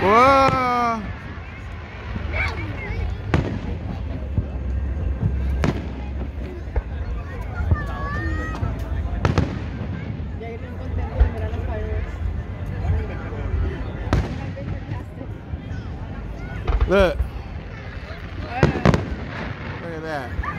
Whoa! Look. Look at that.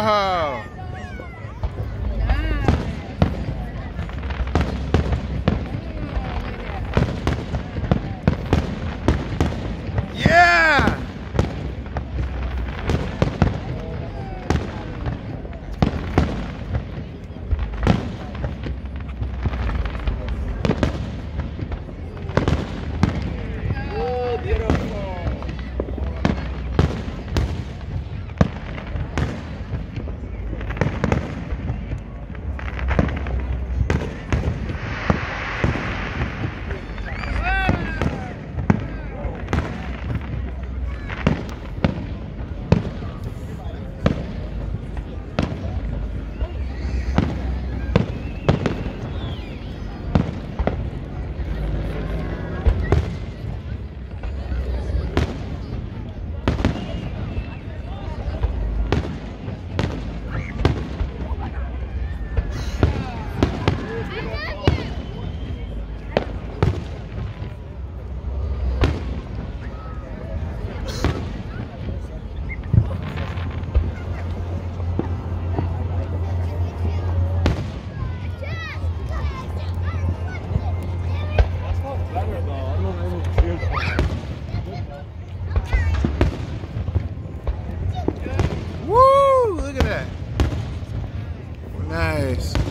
Whoa! ustedes.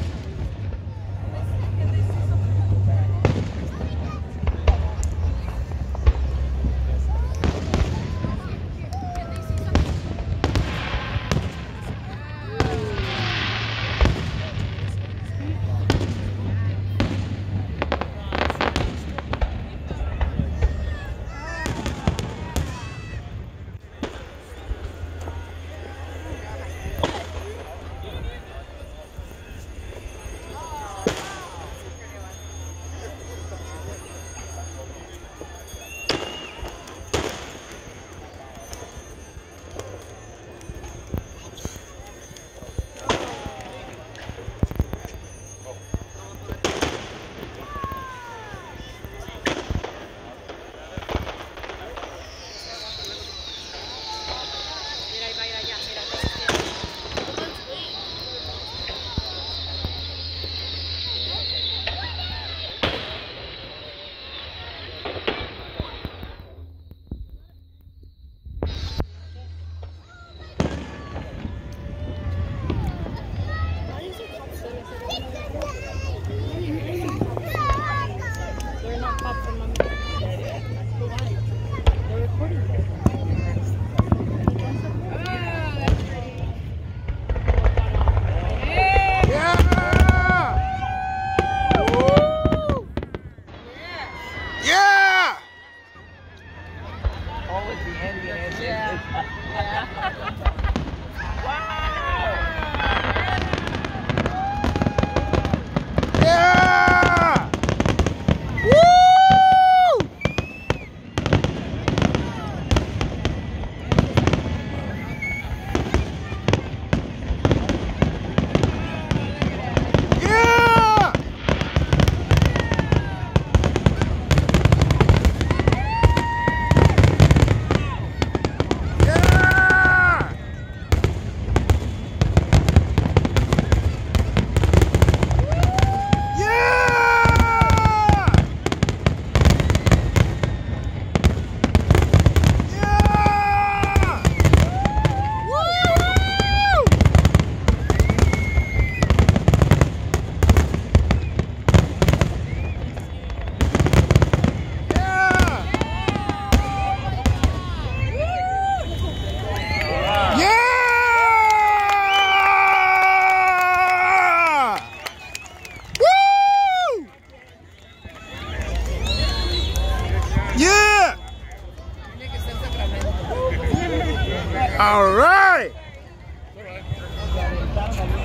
All right.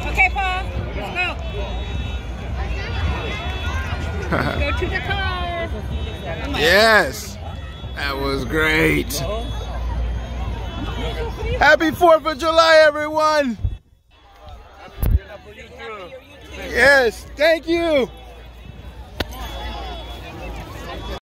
Okay, Paul. Let's go. Go to the car. Yes. That was great. Happy 4th of July, everyone. Yes. Thank you.